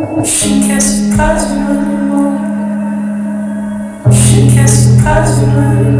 She can't surprise me anymore. She can't surprise me anymore.